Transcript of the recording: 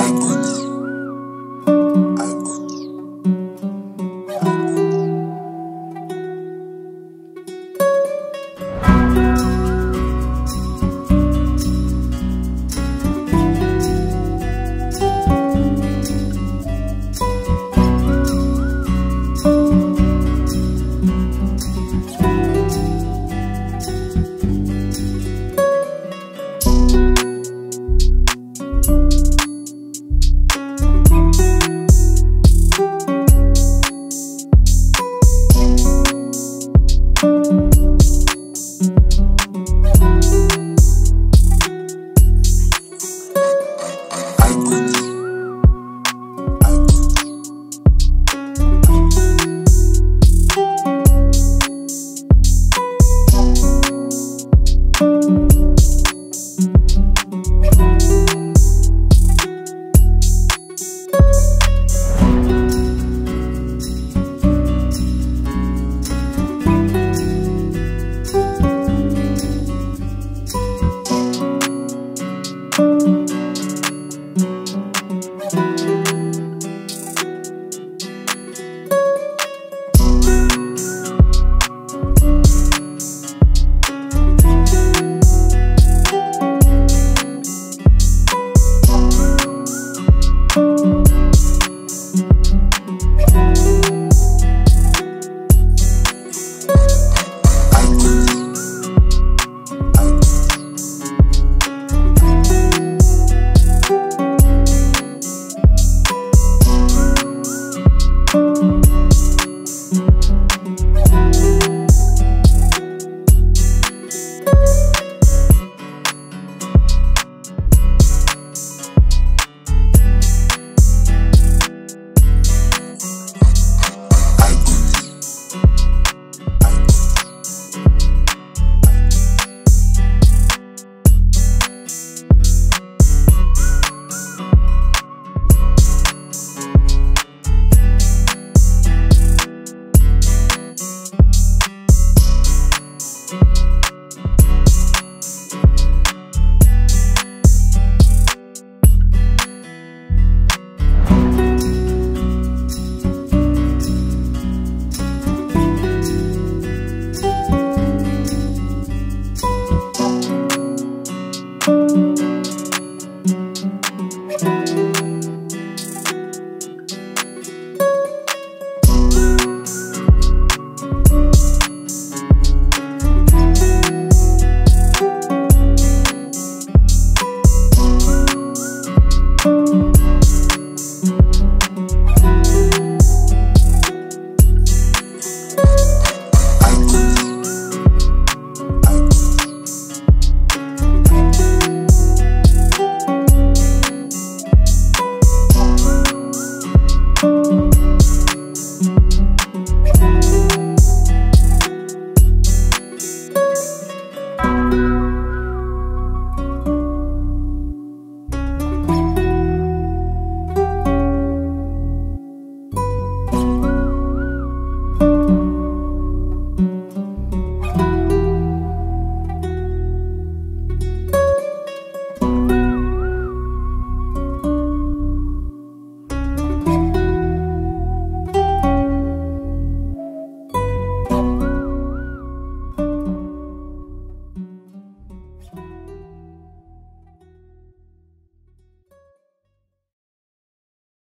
I